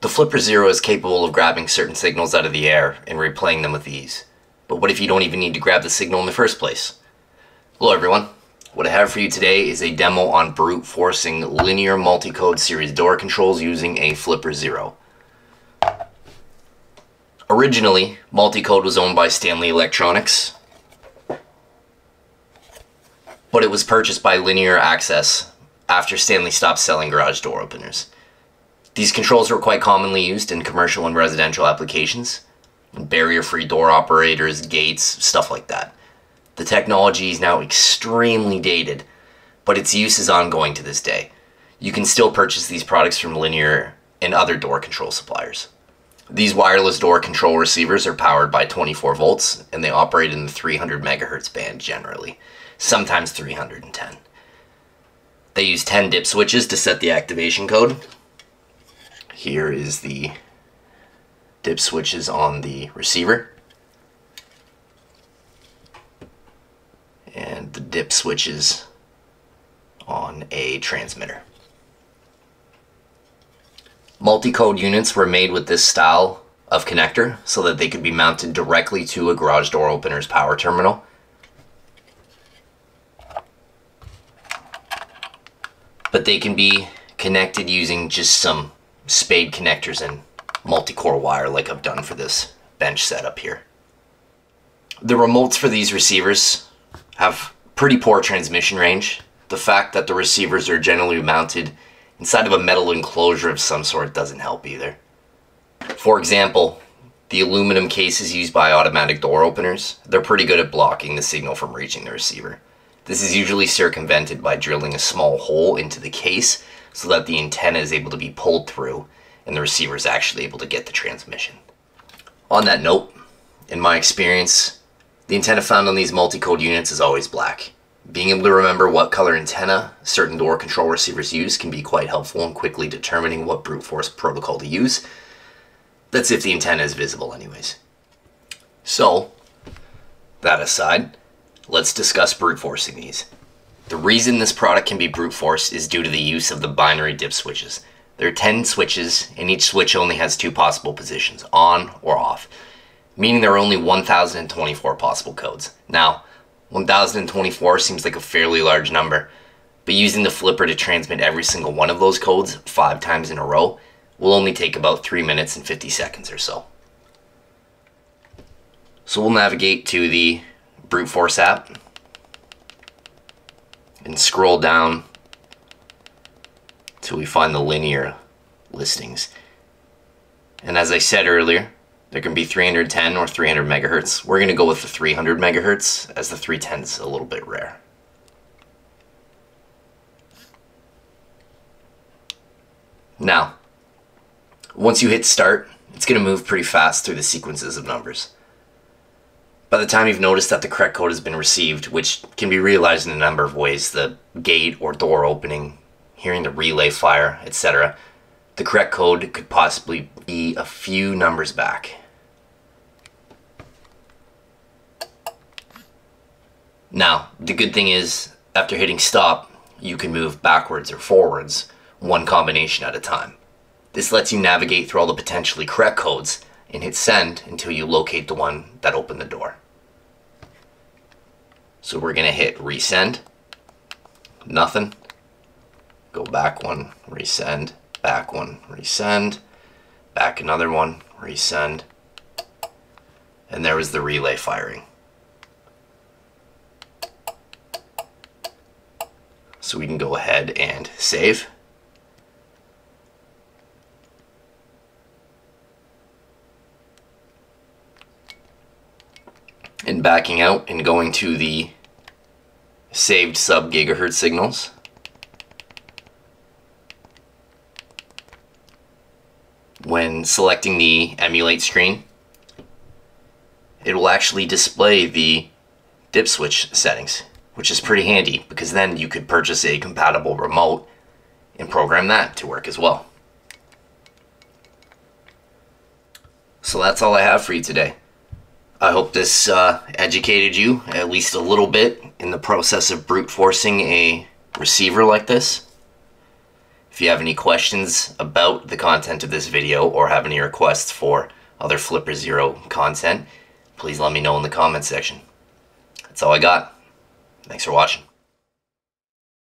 The Flipper Zero is capable of grabbing certain signals out of the air and replaying them with ease. But what if you don't even need to grab the signal in the first place? Hello everyone. What I have for you today is a demo on brute forcing linear multi-code series door controls using a Flipper Zero. Originally, multi-code was owned by Stanley Electronics, but it was purchased by Linear Access after Stanley stopped selling garage door openers. These controls are quite commonly used in commercial and residential applications, barrier-free door operators, gates, stuff like that. The technology is now extremely dated, but its use is ongoing to this day. You can still purchase these products from Linear and other door control suppliers. These wireless door control receivers are powered by 24 volts and they operate in the 300 megahertz band generally, sometimes 310. They use 10 dip switches to set the activation code, here is the dip switches on the receiver. And the dip switches on a transmitter. Multi-code units were made with this style of connector so that they could be mounted directly to a garage door opener's power terminal. But they can be connected using just some spade connectors and multi-core wire like I've done for this bench setup here. The remotes for these receivers have pretty poor transmission range. The fact that the receivers are generally mounted inside of a metal enclosure of some sort doesn't help either. For example, the aluminum cases used by automatic door openers, they're pretty good at blocking the signal from reaching the receiver. This is usually circumvented by drilling a small hole into the case so that the antenna is able to be pulled through and the receiver is actually able to get the transmission. On that note, in my experience, the antenna found on these multi-code units is always black. Being able to remember what color antenna certain door control receivers use can be quite helpful in quickly determining what brute force protocol to use. That's if the antenna is visible anyways. So, that aside, let's discuss brute forcing these. The reason this product can be brute forced is due to the use of the binary dip switches. There are 10 switches, and each switch only has two possible positions, on or off, meaning there are only 1,024 possible codes. Now, 1,024 seems like a fairly large number, but using the flipper to transmit every single one of those codes five times in a row will only take about 3 minutes and 50 seconds or so. So we'll navigate to the Brute Force app and scroll down till we find the linear listings. And as I said earlier, there can be 310 or 300 megahertz. We're going to go with the 300 megahertz as the 310 is a little bit rare. Now, once you hit start, it's going to move pretty fast through the sequences of numbers. By the time you've noticed that the correct code has been received, which can be realized in a number of ways, the gate or door opening, hearing the relay fire, etc., the correct code could possibly be a few numbers back. Now, the good thing is, after hitting stop, you can move backwards or forwards, one combination at a time. This lets you navigate through all the potentially correct codes and hit send until you locate the one that opened the door. So we're gonna hit resend, nothing, go back one, resend, back one, resend, back another one, resend, and there was the relay firing. So we can go ahead and save. and backing out and going to the saved sub gigahertz signals. When selecting the emulate screen, it will actually display the dip switch settings, which is pretty handy because then you could purchase a compatible remote and program that to work as well. So that's all I have for you today. I hope this uh, educated you at least a little bit in the process of brute forcing a receiver like this. If you have any questions about the content of this video or have any requests for other Flipper Zero content, please let me know in the comment section. That's all I got. Thanks for watching.